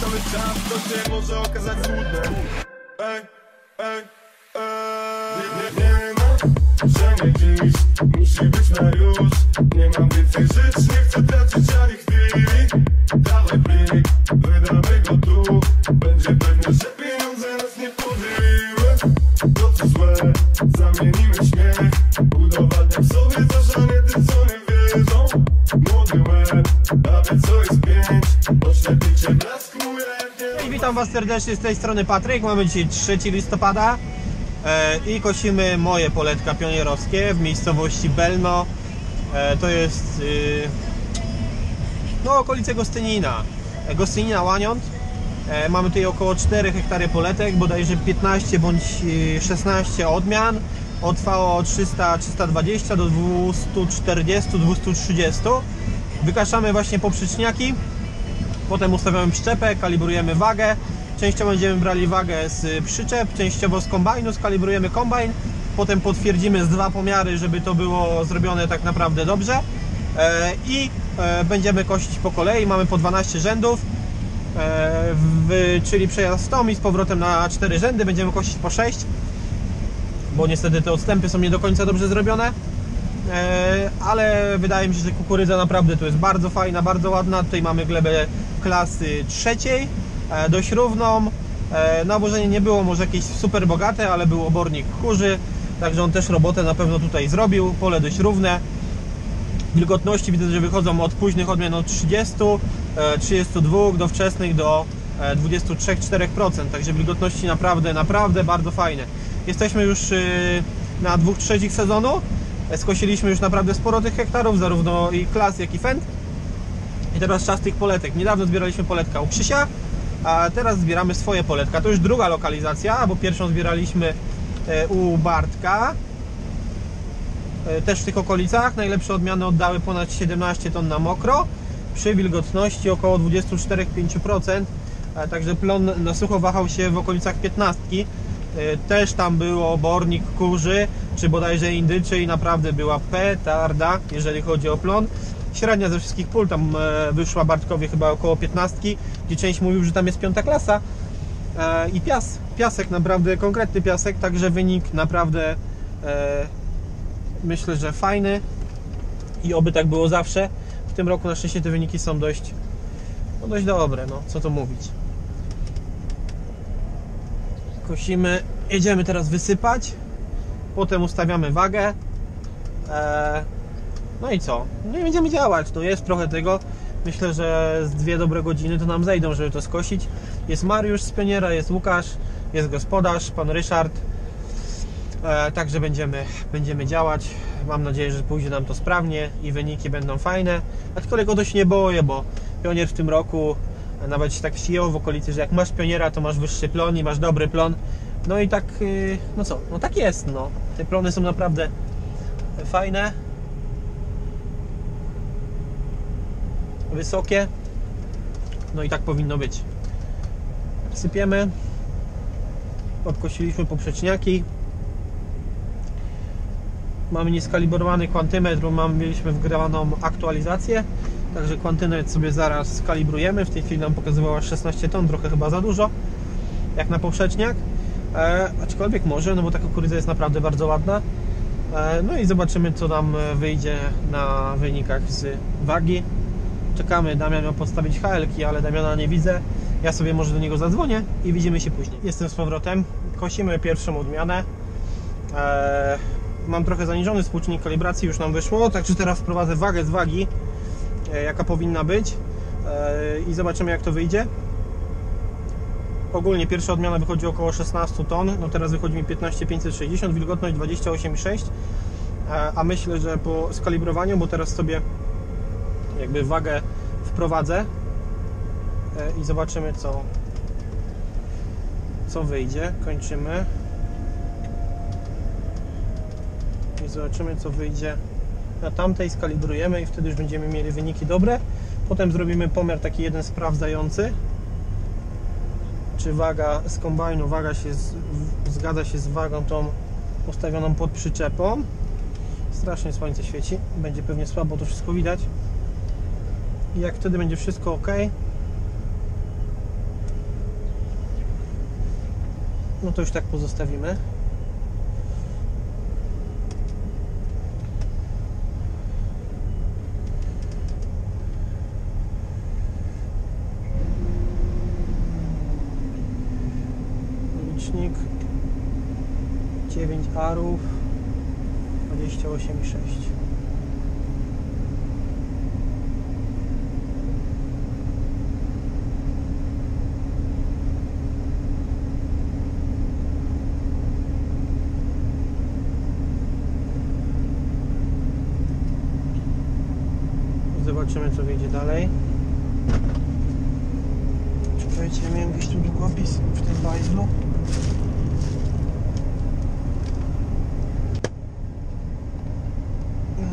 cały czas, to się może okazać złudne Ej, ej, ej. Nie, nie, nie ma, że nie dziś. Musi być na już. Nie mam więcej żyć, nie chcę tracić ani chwili. Dawaj plik, wydamy go tu. Będzie pewne, że pieniądze nas nie podzieliły To co złe, zamienimy śmiech witam Was serdecznie z tej strony Patryk. Mamy dzisiaj 3 listopada e, i kosimy moje poletka pionierowskie w miejscowości Belno. E, to jest y, no, okolice Gostynina. Gostynina Łaniąt. E, mamy tutaj około 4 hektary poletek, bodajże 15 bądź y, 16 odmian. Od VO 300, 320 do 240, 230. Wykaszamy właśnie poprzeczniaki. Potem ustawiamy przyczepę, kalibrujemy wagę. Częściowo będziemy brali wagę z przyczep, częściowo z kombajnu, skalibrujemy kombajn. Potem potwierdzimy z dwa pomiary, żeby to było zrobione tak naprawdę dobrze. E, I e, będziemy kosić po kolei. Mamy po 12 rzędów, e, w, czyli przejazd 100 i z powrotem na 4 rzędy. Będziemy kosić po 6, bo niestety te odstępy są nie do końca dobrze zrobione. E, ale wydaje mi się, że kukurydza naprawdę tu jest bardzo fajna, bardzo ładna. Tutaj mamy glebę klasy trzeciej, e, dość równą. E, Nawożenie nie było może jakieś super bogate, ale był obornik kurzy, także on też robotę na pewno tutaj zrobił. Pole dość równe. Wilgotności widzę, że wychodzą od późnych odmian od 30, e, 32 do wczesnych do e, 23-4%, także wilgotności naprawdę, naprawdę bardzo fajne. Jesteśmy już na dwóch trzecich sezonu. Skosiliśmy już naprawdę sporo tych hektarów, zarówno i klas, jak i fent. I teraz czas tych poletek. Niedawno zbieraliśmy poletka u Krzysia, a teraz zbieramy swoje poletka. To już druga lokalizacja, bo pierwszą zbieraliśmy e, u Bartka. E, Też w tych okolicach. Najlepsze odmiany oddały ponad 17 ton na mokro, przy wilgotności około 24-5%. E, Także plon na sucho wahał się w okolicach 15. E, Też tam było obornik kurzy, czy bodajże indyczy i naprawdę była petarda, jeżeli chodzi o plon. Średnia ze wszystkich pól tam e, wyszła Bartkowie chyba około 15, gdzie część mówił, że tam jest piąta klasa. E, I pias, piasek, naprawdę konkretny piasek, także wynik naprawdę e, myślę, że fajny i oby tak było zawsze. W tym roku na szczęście te wyniki są dość, no dość dobre, no co to mówić. Kosimy, jedziemy teraz wysypać, potem ustawiamy wagę. E, no i co? No i będziemy działać. No jest trochę tego. Myślę, że z dwie dobre godziny to nam zejdą, żeby to skosić. Jest Mariusz z Pioniera, jest Łukasz, jest gospodarz, pan Ryszard. E, także będziemy, będziemy działać. Mam nadzieję, że pójdzie nam to sprawnie i wyniki będą fajne. Aczkolwiek o to się nie boję, bo Pionier w tym roku e, nawet się tak przyjęło w okolicy, że jak masz Pioniera, to masz wyższy plon i masz dobry plon. No i tak, y, no co, no tak jest, no. Te plony są naprawdę fajne. Wysokie. No i tak powinno być. Sypiemy. Odkosiliśmy poprzeczniaki. Mamy nieskalibrowany kwantymetr, mamy, mieliśmy wgraną aktualizację. Także kwantymetr sobie zaraz skalibrujemy. W tej chwili nam pokazywała 16 ton, trochę chyba za dużo, jak na poprzeczniak. E, aczkolwiek może, no bo ta kukurydza jest naprawdę bardzo ładna. E, no i zobaczymy, co nam e, wyjdzie na wynikach z wagi. Czekamy, Damian miał podstawić HL-ki, ale Damiana nie widzę. Ja sobie może do niego zadzwonię i widzimy się później. Jestem z powrotem. Kosimy pierwszą odmianę. E, mam trochę zaniżony współczynnik kalibracji, już nam wyszło, także teraz wprowadzę wagę z wagi, e, jaka powinna być i zobaczymy jak to wyjdzie. Ogólnie pierwsza odmiana wychodzi około 16 ton, no teraz wychodzi mi 15560, wilgotność 28,6 E, a myślę, że po skalibrowaniu, bo teraz sobie jakby wagę wprowadzę e, i zobaczymy co co wyjdzie, kończymy. I zobaczymy co wyjdzie. Na tamtej, skalibrujemy i wtedy już będziemy mieli wyniki dobre. Potem zrobimy pomiar taki jeden sprawdzający czy waga z kombajnu waga się z, zgadza się z wagą tą ustawioną pod przyczepą. Strasznie słońce świeci będzie pewnie słabo to wszystko widać. I jak wtedy będzie wszystko ok no to już tak pozostawimy. Licznik 9 arów. 28,6 Zobaczymy co wyjdzie dalej. Czekajcie, ja miałem gdzieś tu długopis w tym bajzlu.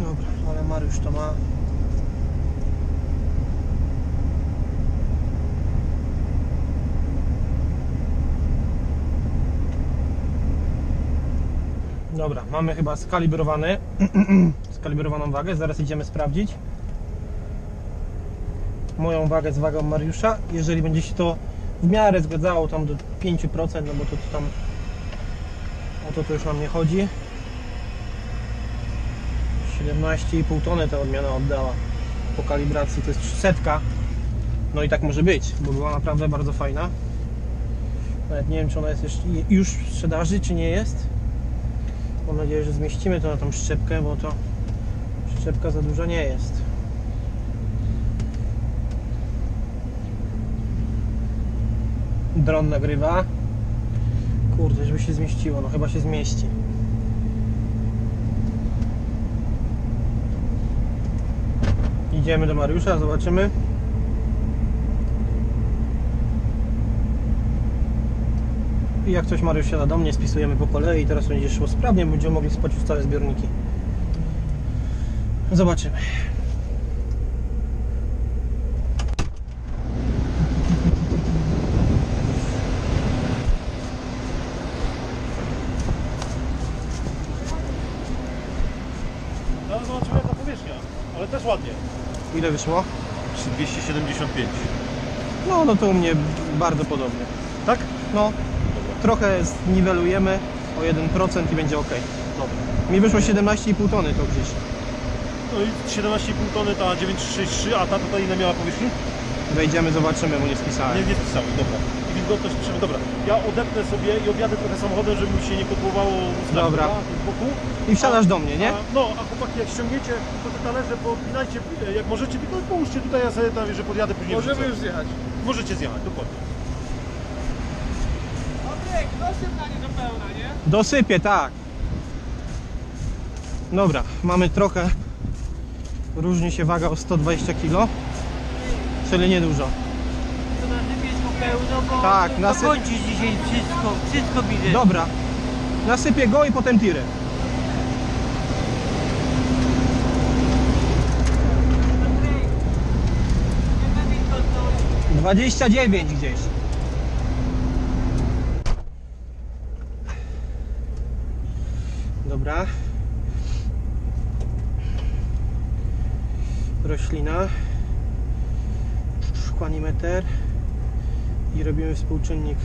Dobra, ale Mariusz to ma. Dobra, mamy chyba skalibrowany, skalibrowaną wagę. Zaraz idziemy sprawdzić moją wagę z wagą Mariusza. Jeżeli będzie się to w miarę zgadzało tam do 5%, no bo to, to tam o to, to już nam nie chodzi. 17,5 tony ta odmiana oddała po kalibracji, to jest setka. No i tak może być, bo była naprawdę bardzo fajna. Nawet nie wiem, czy ona jest jeszcze, już w sprzedaży, czy nie jest. Mam nadzieję, że zmieścimy to na tą szczepkę, bo to szczepka za duża nie jest. Dron nagrywa. Kurde, żeby się zmieściło, no chyba się zmieści. Idziemy do Mariusza, zobaczymy. I jak coś Mariusz siada do mnie, spisujemy po kolei i teraz będzie szło sprawnie, będziemy mogli spać w całe zbiorniki. Zobaczymy. Zaraz zobaczymy jaka powierzchnia, ale też ładnie. Ile wyszło? 275. No, no to u mnie bardzo podobnie. Tak? No, trochę zniwelujemy o 1% i będzie ok. Dobra. Mi wyszło 17,5 tony to gdzieś. No i 17,5 tony ta 963, a ta tutaj ile miała powierzchni? Wejdziemy, zobaczymy, bo nie spisałem. Nie, nie spisałem, dobra. I wilgotność piszemy, dobra. Ja odepnę sobie i objadę trochę samochodem, żeby mi się nie kotłowało z Dobra. z boku. I wsiadasz do mnie, nie? A, no, a chłopaki jak ściągniecie, to te talerze podpinajcie, e, jak możecie, tylko połóżcie tutaj, ja sobie tam, że podjadę później Możemy wrzucę. już zjechać. Możecie zjechać, dokładnie. Andrzej, dosypanie do pełna, nie? Dosypię, tak. Dobra, mamy trochę. Różni się waga o 120 kg. Czyli niedużo. To nasypieć po pełno, bo Tak, nasyp- kończy dzisiaj wszystko, wszystko widzę. Dobra. Nasypię go i potem tiry. Nie kontrolował. 29 gdzieś. Dobra. Roślina. Szklanimeter. I robimy współczynnik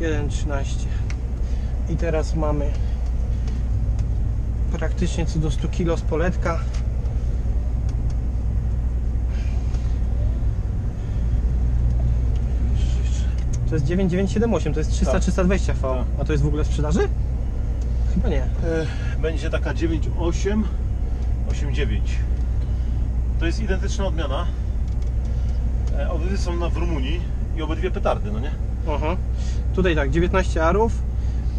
1,13. I teraz mamy praktycznie co do 100 kg z poletka. To jest 9978, to jest 300 Tak. 320 V. Tak. A to jest w ogóle w sprzedaży? Chyba nie. E, będzie taka 98, 89. To jest identyczna odmiana. E, Obydwie są na, w Rumunii i obydwie petardy, no nie? Aha. Tutaj tak, 19 arów.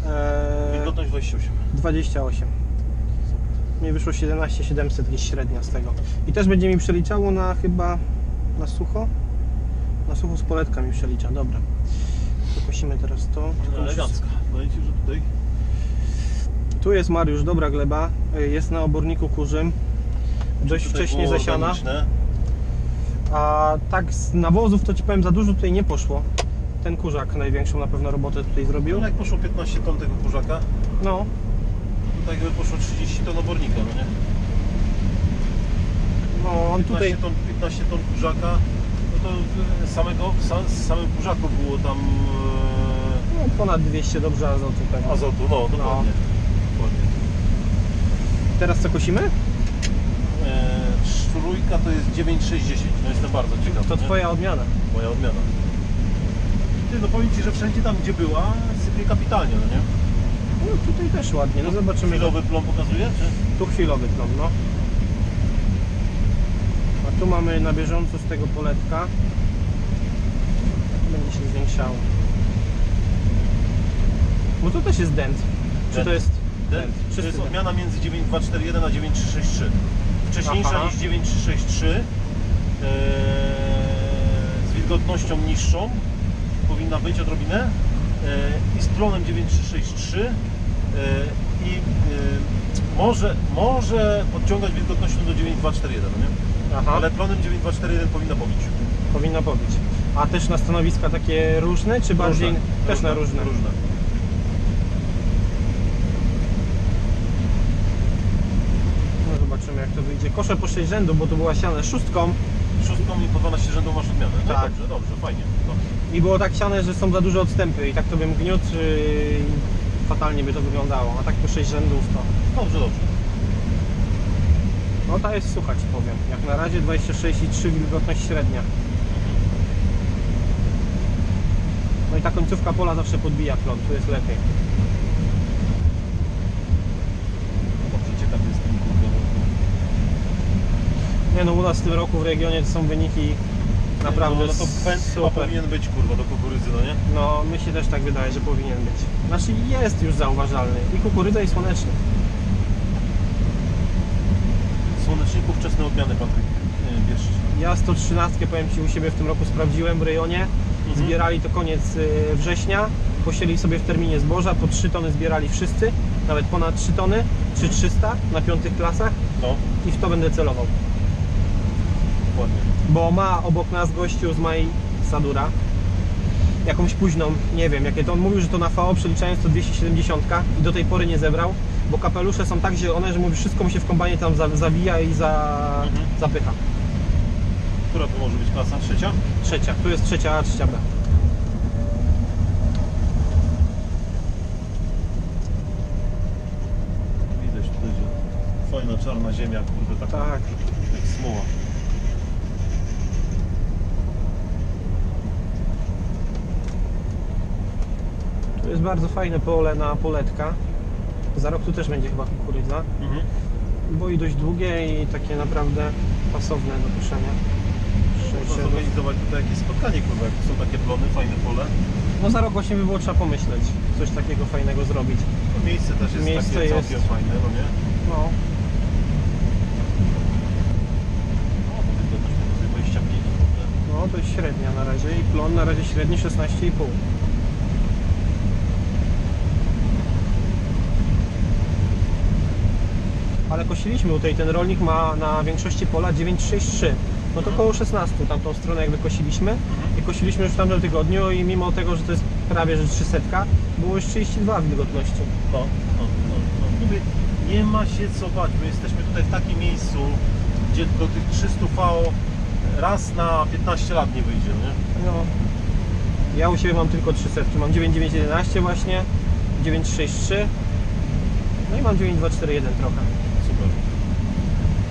Eee, Wilgotność 28. 28. Mi wyszło 17 700 gdzieś średnia z tego. I też będzie mi przeliczało na chyba na sucho. Na sucho z poletka mi przelicza, dobra. Teraz to. Powiedzcie, że tutaj Tu jest Mariusz, dobra gleba. Y, Jest na oborniku kurzym. Dość wcześnie zasiana. organiczne. A tak z nawozów to ci powiem za dużo tutaj nie poszło. Ten kurzak największą na pewno robotę tutaj zrobił. No jak poszło 15 ton tego kurzaka, No, tutaj jakby poszło 30 ton obornika, no nie? no on 15 tutaj ton, 15 ton kurzaka, no to e, samego, sam, z samym kurzaku było tam No, ponad 200 dobrze azotu pewnie. azotu, no dokładnie. dokładnie. Teraz co kosimy? E, trójka to jest 9,610, no jestem bardzo ciekaw. To nie? twoja odmiana. Moja odmiana. Ty, no powiem Ci, że wszędzie tam gdzie była sypie kapitalnie, no nie? No tutaj też ładnie, no zobaczymy. Chwilowy plon pokazuje, czy? Tu chwilowy plon, no. A tu mamy na bieżąco z tego poletka. Będzie się zwiększało. Bo to też jest dent. Czy Dent. to jest dent? to Czysty jest dent. odmiana między 9241 a 9363. Wcześniejsza Aha. niż 9363, eee, z wilgotnością niższą powinna być odrobinę eee, i z plonem 9363 eee, i eee, może, może podciągać wilgotnością do 9241, no nie? Aha, ale plonem 9241 powinna pobić. powinna pobić. A też na stanowiska takie różne, czy bardziej Różne, też na różne? różne. No wyjdzie. Kosze po 6 rzędów, bo to była siane szóstką Szóstką i po 12 rzędów masz odmianę. No Tak. dobrze, dobrze, fajnie. dobrze. i było tak siane, że są za duże odstępy i tak to bym gniótł yy, fatalnie by to wyglądało. A tak po 6 rzędów to Dobrze, dobrze. No ta jest sucha ci powiem. Jak na razie 26,3 wilgotność średnia. No i ta końcówka pola zawsze podbija plon, tu jest lepiej. Dobrze, ciekaw jestem, kurde. Nie no u nas w tym roku w regionie to są wyniki naprawdę no, no to super. powinien być, kurwa, do kukurydzy, no nie? No mi się też tak wydaje, że powinien być. Znaczy jest już zauważalny. I kukurydza i słoneczny. Słoneczników wczesne odmiany, Patryk, wiesz. Ja 113 powiem Ci u siebie w tym roku sprawdziłem w rejonie. Mhm. Zbierali to koniec y, września. Posieli sobie w terminie zboża. Po 3 tony zbierali wszyscy. Nawet ponad 3 tony. Czy 300 na piątych klasach. No, I w to będę celował. Dokładnie. Bo ma obok nas gościu z Mai Sadura. Jakąś późną, nie wiem jakie to. On mówił, że to na VO przeliczając to 270 i do tej pory nie zebrał. Bo kapelusze są tak zielone, że mówi wszystko mu się w kombanie tam za- zawija i za, Mhm. zapycha. Która to może być klasa? Trzecia? Trzecia. Tu jest trzecia A, trzecia B. Widać tutaj, że fajna czarna ziemia, kurde, taka Tak. jak smoła. Jest bardzo fajne pole na poletka. Za rok tu też będzie chyba kukurydza, Mhm. bo i dość długie i takie naprawdę pasowne do koszenia. Sześć, Można zorganizować tutaj jakieś spotkanie, kurwa, jak są takie plony, fajne pole. No za rok właśnie by było trzeba pomyśleć, coś takiego fajnego zrobić. To miejsce też jest Miejsce takie jest- całkiem fajne, no nie? No, No, to wilgotność pokazuje 25, kurde. no to jest średnia na razie i plon na razie średni 16,5. Ale kosiliśmy tutaj, ten rolnik ma na większości pola 9,63. No to około 16 tamtą stronę jakby kosiliśmy i kosiliśmy już w tamtym tygodniu i mimo tego, że to jest prawie że 300, było już 32 wilgotności. No, no, no, no. Mówię, nie ma się co bać. My jesteśmy tutaj w takim miejscu, gdzie do tych 300 V raz na 15 lat nie wyjdzie, nie? No. Ja u siebie mam tylko 300. Mam 9911 właśnie, 963. No i mam 9241 trochę.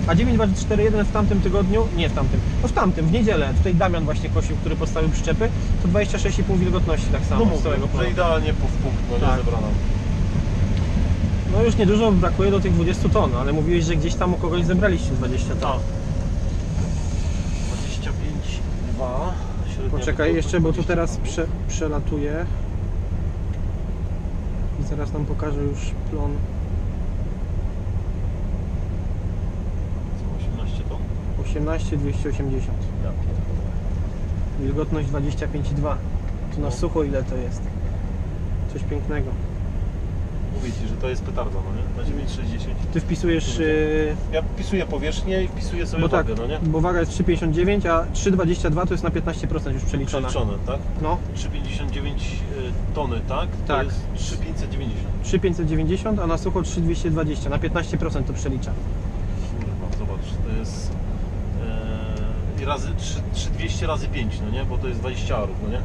A 9241 w tamtym tygodniu, nie w tamtym, no w tamtym, w niedzielę, tutaj Damian właśnie kosił, który postawił przyczepy, to 26,5 wilgotności tak samo No z mówię, całego pola. że idealnie po punkt, no nie Tak. zebrana. No już niedużo brakuje do tych 20 ton, ale mówiłeś, że gdzieś tam u kogoś zebraliście 20 ton. Tak. 25, 2. Poczekaj jeszcze, bo tu teraz prze, przelatuje. I zaraz nam pokażę już plon. 18 ton? 18 280. Ja pierdolę. Wilgotność 25,2. Tu na No. sucho ile to jest? Coś pięknego. Mówię Ci, że to jest petarda, no nie? Na 9,60. Ty wpisujesz, yy, Ja wpisuję powierzchnię i wpisuję sobie bo tak, wagę, no nie? bo waga jest 3,59, a 3,22 to jest na 15% już przeliczona. Przeliczone, tak? No, 3,59 y, tony, tak? To Tak. jest 3,590. 3,590, a na sucho 3,220, na 15% to przelicza. Kurwa, zobacz, to jest... Razy 3, 3200 razy 5, no nie? Bo to jest 20 arów, no nie?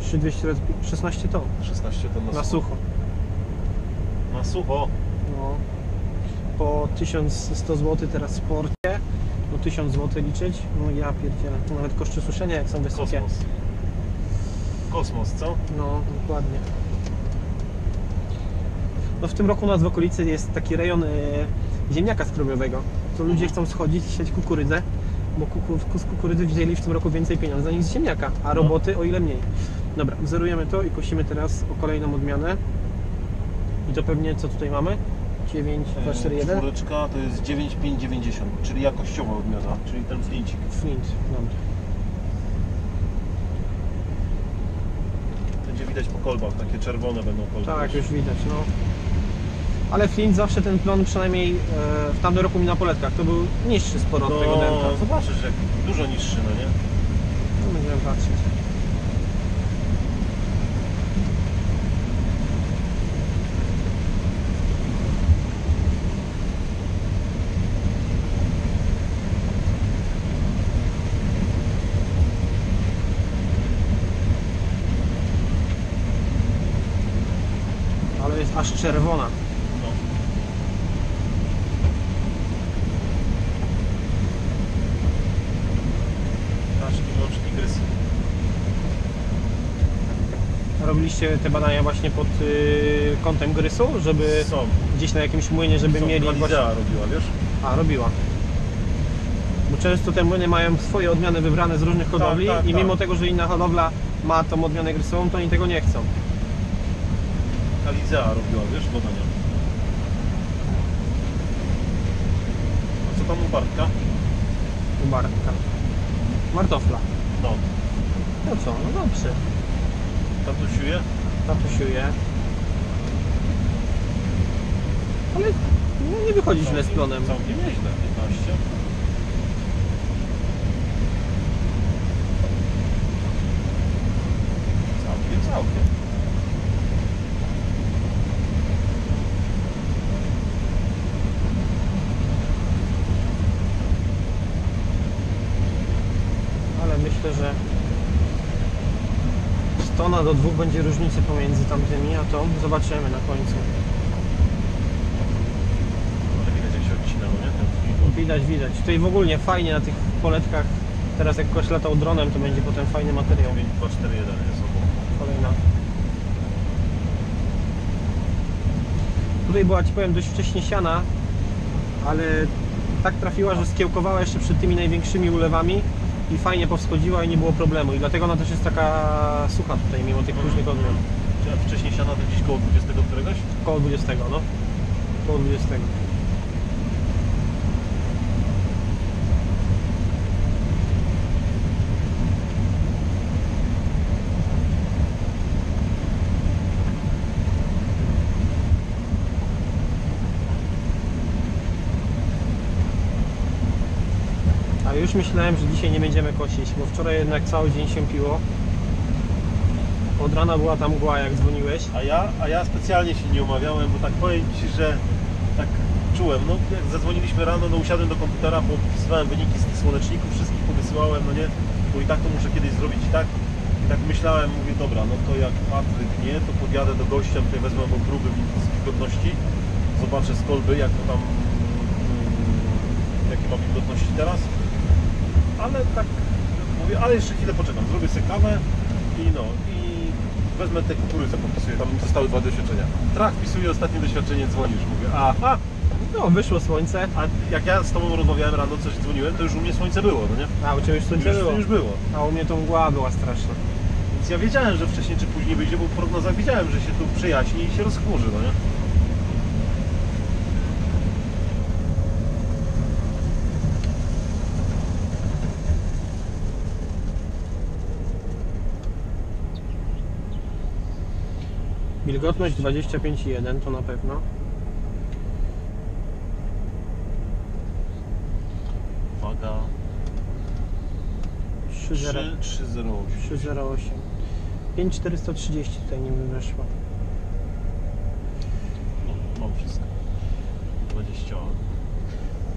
3200 razy 16 ton 16 ton na, na sucho. sucho. Na sucho. No. Po 1100 zł teraz w sporcie. No 1000 zł liczyć. No ja pierdzielę. To nawet koszty suszenia jak są wysokie. Kosmos. Kosmos, co? No, dokładnie. No w tym roku u nas w okolicy jest taki rejon y, ziemniaka skrobiowego. To ludzie chcą schodzić i siać kukurydzę, bo z kukurydzy wzięli w tym roku więcej pieniędzy niż z ziemniaka, a roboty o ile mniej. Dobra, zerujemy to i kosimy teraz o kolejną odmianę. I to pewnie co tutaj mamy? 9, 2, 4, 1? Czwóreczka to jest 9590, czyli jakościowa odmiana, czyli ten flincik. Flint, dobra. Będzie widać po kolbach, takie czerwone będą kolby. Tak, już widać, no. Ale Flint zawsze ten plon przynajmniej e, w tamtym roku mi na poletkach to był niższy sporo od tego No, dęta. zobaczysz, jak dużo niższy, no nie? No, będziemy patrzeć. Ale jest aż czerwona. Robiliście te badania właśnie pod y, kątem grysu, żeby Są. gdzieś na jakimś młynie, żeby Są. mieli właśnie... Robiła, wiesz? A, robiła. Bo często te młyny mają swoje odmiany wybrane z różnych hodowli tak, i tak. mimo tego, że inna hodowla ma tą odmianę grysową, to oni tego nie chcą. Galizea robiła, wiesz, badania. A co tam u Bartka? U Bartka. Martofla. No. No co, no dobrze. Tatusiuje? Tatusiuje. Ale no, nie wychodzi źle z plonem. Całkiem nieźle, 15. Całkiem, całkiem. Ale myślę, że tona do dwóch będzie różnicy pomiędzy tamtymi, a tą zobaczymy na końcu. Ale widać jak się odcina, no nie? Widać, widać. Tutaj w ogóle fajnie na tych poletkach. Teraz jak ktoś latał dronem, to będzie potem fajny materiał. 9, 2, 4, 1 jest obok. Kolejna. Tutaj była, Ci powiem, dość wcześnie siana, ale tak trafiła, że skiełkowała jeszcze przed tymi największymi ulewami i fajnie powschodziła i nie było problemu. I dlatego ona też jest taka sucha tutaj, mimo tych różnych odmian. Czy wcześniej siana to gdzieś koło 20 któregoś? Koło 20, no. Koło 20. Już myślałem, że dzisiaj nie będziemy kosić, bo wczoraj jednak cały dzień się piło. Od rana była tam mgła, jak dzwoniłeś. A ja, a ja specjalnie się nie umawiałem, bo tak powiem Ci, że tak czułem, no jak zadzwoniliśmy rano, no usiadłem do komputera, popisywałem wyniki z tych słoneczników, wszystkich powysyłałem, no nie, bo i tak to muszę kiedyś zrobić i tak. I tak myślałem, mówię, dobra, no to jak Patryk nie, to podjadę do gościa, tutaj wezmę go próby wilgotności, zobaczę z kolby, jak to tam, mm, jakie ma wilgotności teraz. Ale tak, mówię, ale jeszcze chwilę poczekam, zrobię sobie kawę i no, i wezmę te kukurydze, popisuję, tam zostały dwa doświadczenia. Trach, wpisuję ostatnie doświadczenie, dzwonisz, mówię, aha, No, wyszło słońce. a jak ja z Tobą rozmawiałem rano, coś dzwoniłem, to już u mnie słońce było, no nie? A, u Ciebie już słońce Już, było. już było. A u mnie to mgła była straszna. Więc ja wiedziałem, że wcześniej czy później wyjdzie, bo w prognozach widziałem, że się tu przejaśni i się rozchmurzy, no nie? Wilgotność 25,1 to na pewno. Uwaga, 3,0 3, 3, 0, 8. 3,08. 5,430 tutaj nim weszło. No, mam wszystko. 20.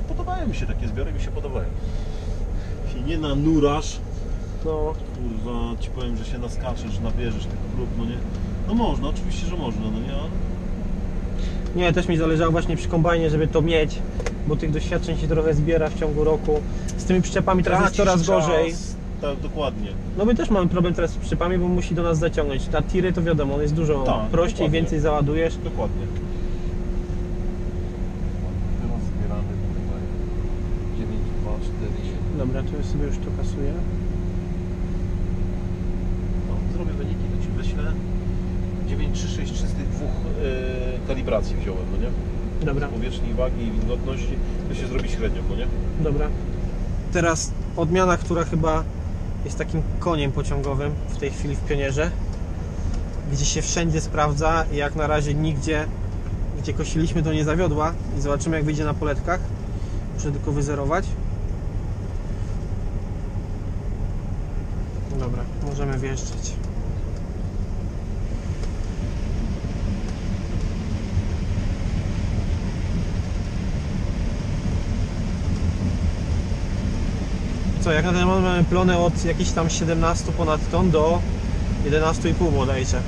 Podobają mi się takie zbiory, mi się podobają. I nie na nuraż, No, kurwa, ci powiem, że się naskaczesz, nabierzesz tych prób, no nie? No można, oczywiście, że można, no nie? Nie, też mi zależało właśnie przy kombajnie, żeby to mieć, bo tych doświadczeń się trochę zbiera w ciągu roku. Z tymi przyczepami teraz jest tracisz coraz czas. gorzej. Tak, dokładnie. No my też mamy problem teraz z przyczepami, bo musi do nas zaciągnąć. Ta tiry to wiadomo, on jest dużo Tak, prościej, dokładnie. więcej załadujesz. Dokładnie. Teraz zbieramy tutaj 9, 2, 4, 1. Dobra, to ja sobie już to kasuję. No, zrobię wyniki, to Ci wyślę. 9, 3, 6, 3 z tych dwóch kalibracji wziąłem, no nie? Dobra, Z powierzchni wagi i wilgotności, to się zrobi średnią, no nie? dobra. Teraz odmiana, która chyba jest takim koniem pociągowym w tej chwili w pionierze, gdzie się wszędzie sprawdza i jak na razie nigdzie, gdzie kosiliśmy to nie zawiodła i zobaczymy jak wyjdzie na poletkach. Muszę tylko wyzerować. Dobra, możemy wjeżdżać. Co, jak na ten moment mamy plonę od jakichś tam 17 ponad ton do 11,5 bodajże.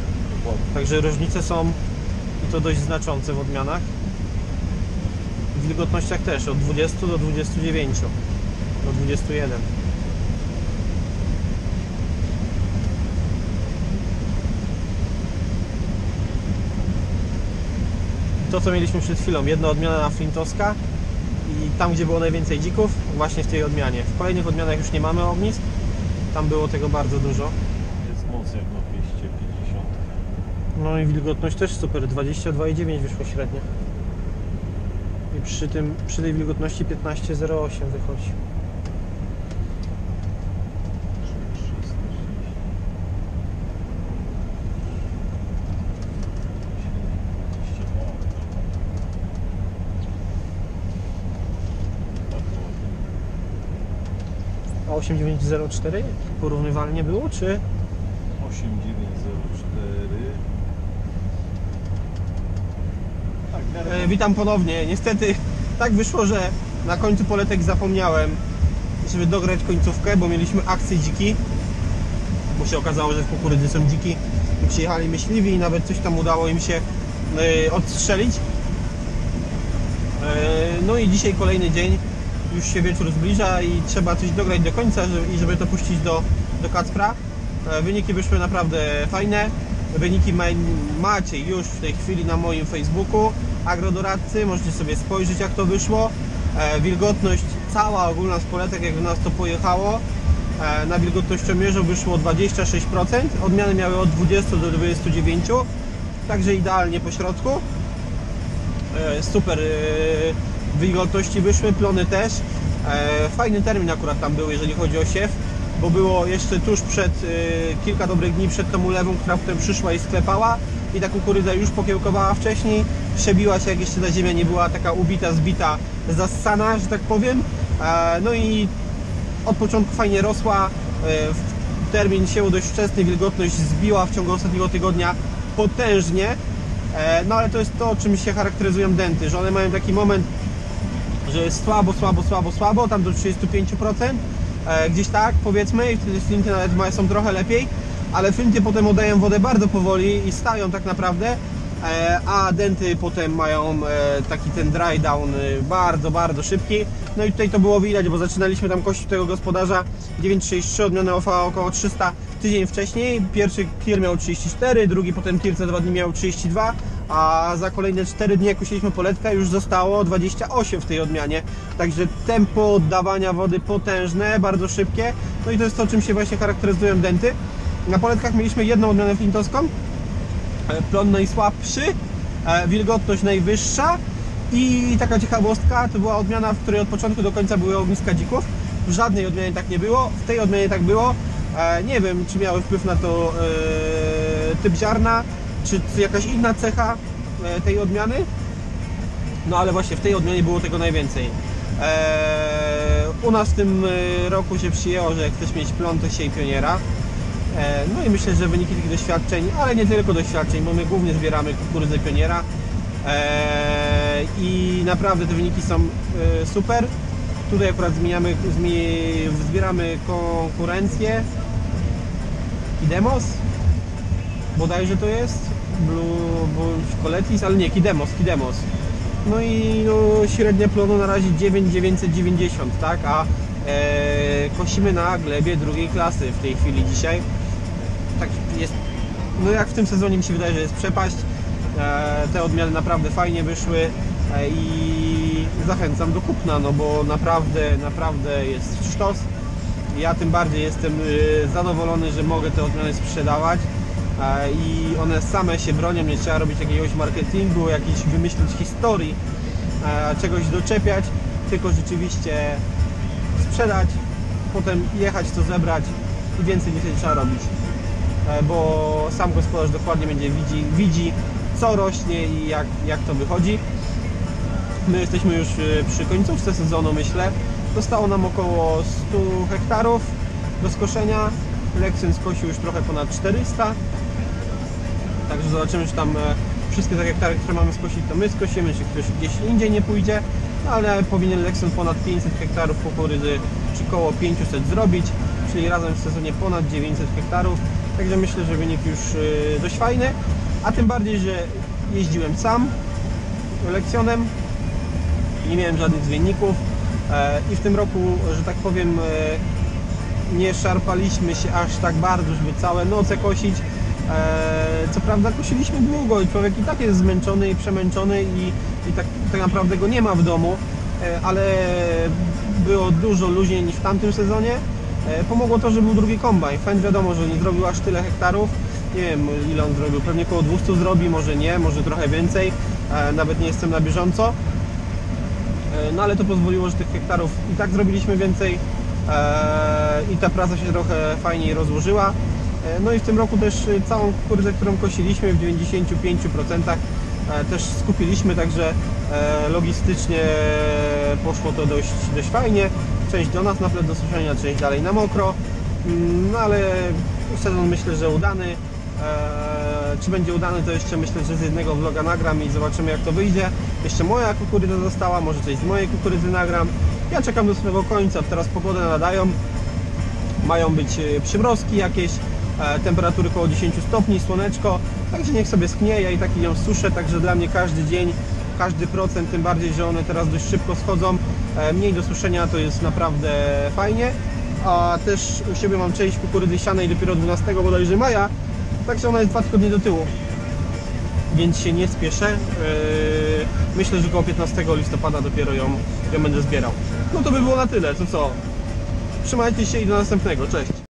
Także różnice są i to dość znaczące w odmianach. W wilgotnościach też od 20 do 29, do 21. To co mieliśmy przed chwilą, jedna odmiana flintowska i tam gdzie było najwięcej dzików, właśnie w tej odmianie. W kolejnych odmianach już nie mamy ognisk, tam było tego bardzo dużo. Jest moc jak na 250. No i wilgotność też super, 22,9 wyszło średnio. I przy, tym, przy tej wilgotności 15,08 wychodzi. 8904 porównywalnie było, czy? 8904 Tak, E, witam ponownie. Niestety tak wyszło, że na końcu poletek zapomniałem, żeby dograć końcówkę, bo mieliśmy akcję dziki. Bo się okazało, że w kukurydzy są dziki. Przyjechali myśliwi i nawet coś tam udało im się e, odstrzelić. E, no i dzisiaj kolejny dzień. Już się wieczór zbliża i trzeba coś dograć do końca żeby, i żeby to puścić do, do Kacpra. E, Wyniki wyszły naprawdę fajne. Wyniki ma, macie już w tej chwili na moim Facebooku Agrodoradcy. Możecie sobie spojrzeć jak to wyszło. E, Wilgotność cała ogólna z poletek jak w nas to pojechało. E, Na wilgotnościomierzu wyszło 26%. Odmiany miały od 20 do 29. Także idealnie po środku. Super wilgotności wyszły, plony też. E, Fajny termin akurat tam był, jeżeli chodzi o siew, bo było jeszcze tuż przed, e, kilka dobrych dni przed tą ulewą, która potem przyszła i sklepała i ta kukurydza już pokiełkowała wcześniej, przebiła się jak jeszcze ta ziemia nie była taka ubita, zbita, zassana, że tak powiem. E, No i od początku fajnie rosła, termin siewu dość wczesny, wilgotność zbiła w ciągu ostatniego tygodnia potężnie, no ale to jest to, czym się charakteryzują denty, że one mają taki moment, że jest słabo, słabo, słabo, słabo, tam do 35%, e, gdzieś tak powiedzmy i wtedy flinty nawet mają, są trochę lepiej, ale flinty potem oddają wodę bardzo powoli i stają tak naprawdę, e, a denty potem mają e, taki ten dry down e, bardzo, bardzo szybki. No i tutaj to było widać, bo zaczynaliśmy tam kościć tego gospodarza 963, odmiana OFA około 300 tydzień wcześniej. Pierwszy tir miał 34, drugi potem tir za dwa dni miał 32, a za kolejne 4 dni jak kusiliśmy poletkę już zostało 28 w tej odmianie. Także tempo oddawania wody potężne, bardzo szybkie. No i to jest to, czym się właśnie charakteryzują denty. Na poletkach mieliśmy jedną odmianę flintowską, e, plon najsłabszy, e, wilgotność najwyższa i taka ciekawostka, to była odmiana, w której od początku do końca były ogniska dzików. W żadnej odmianie tak nie było, w tej odmianie tak było. E, Nie wiem, czy miały wpływ na to typ ziarna, czy jakaś inna cecha e, tej odmiany. No ale właśnie w tej odmianie było tego najwięcej. E, u nas w tym e, roku się przyjęło, że jak chcesz mieć plon, to siej pioniera. No i myślę, że wyniki tych doświadczeń, ale nie tylko doświadczeń, bo my głównie zbieramy kukurydzę pioniera. I naprawdę te wyniki są super. Tutaj akurat zmieniamy, zmi, zbieramy konkurencję Kidemos bodajże to jest Blue Bull Coletis, ale nie, Kidemos, Kidemos. No i no, średnia plonu na razie 9,990 tak, a e, kosimy na glebie drugiej klasy w tej chwili dzisiaj. Tak jest, no jak w tym sezonie mi się wydaje, że jest przepaść. E, te odmiany naprawdę fajnie wyszły e, i zachęcam do kupna, no bo naprawdę, naprawdę jest sztos. Ja tym bardziej jestem y, zadowolony, że mogę te odmiany sprzedawać. e, i one same się bronią, nie trzeba robić jakiegoś marketingu, jakiejś wymyślić historii, e, czegoś doczepiać, tylko rzeczywiście sprzedać, potem jechać to zebrać i więcej nie trzeba robić, E, bo sam gospodarz dokładnie będzie widzi, widzi co rośnie i jak, jak to wychodzi. My jesteśmy już y, przy końcówce sezonu, myślę. Zostało nam około 100 hektarów do skoszenia. Leksyn skosił już trochę ponad 400. Także zobaczymy, czy tam e, wszystkie te hektary, które mamy skosić, to my skosimy, czy ktoś gdzieś indziej nie pójdzie. No, ale powinien Lekson ponad 500 hektarów kukurydzy, czy koło 500 zrobić, czyli razem w sezonie ponad 900 hektarów. Także myślę, że wynik już y, dość fajny. A tym bardziej, że jeździłem sam lekcjonem, nie miałem żadnych zmienników e, i w tym roku, że tak powiem, e, nie szarpaliśmy się aż tak bardzo, żeby całe noce kosić. E, Co prawda kosiliśmy długo i człowiek i tak jest zmęczony i przemęczony i, i tak, tak naprawdę go nie ma w domu, e, ale było dużo luźniej niż w tamtym sezonie. E, Pomogło to, że był drugi kombajn. Fend wiadomo, że nie zrobił aż tyle hektarów. Nie wiem ile on zrobił, pewnie około 200 zrobi, może nie, może trochę więcej. Nawet nie jestem na bieżąco. No ale to pozwoliło, że tych hektarów i tak zrobiliśmy więcej i ta praca się trochę fajniej rozłożyła. E, No i w tym roku też e, całą kukurydzę, którą kosiliśmy w 95% e, też skupiliśmy, także logistycznie poszło to dość, dość fajnie. Część do nas na plec do suszenia, część dalej na mokro. Mm, No ale sezon myślę, że udany. Czy będzie udany, to jeszcze myślę, że z jednego vloga nagram i zobaczymy jak to wyjdzie. Jeszcze moja kukurydza została, może coś z mojej kukurydzy nagram. Ja czekam do swojego końca, teraz pogodę nadają. Mają być przymrozki jakieś, temperatury około 10 stopni, słoneczko, także niech sobie sknie, ja i tak ją suszę, także dla mnie każdy dzień, każdy procent, tym bardziej, że one teraz dość szybko schodzą, e, mniej do suszenia to jest naprawdę fajnie, a też u siebie mam część kukurydzy sianej dopiero 12 bodajże maja, także ona jest dwa tygodnie do tyłu, więc się nie spieszę. Yy, Myślę, że około 15 listopada dopiero ją, ją będę zbierał. No to by było na tyle, to co? Trzymajcie się i do następnego, cześć!